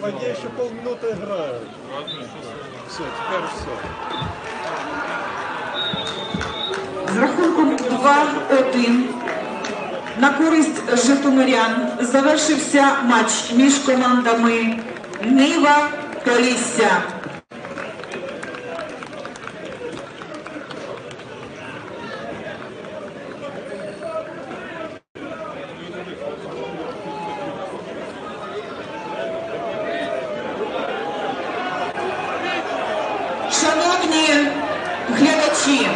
Воде еще полминуты играют. Все, теперь все. З рахунком 2-1 на користь житомирян завершився матч між командами Нива та Лісся. Глядачі,